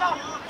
Não.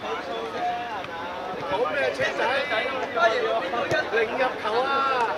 好咩車仔？零入球啊！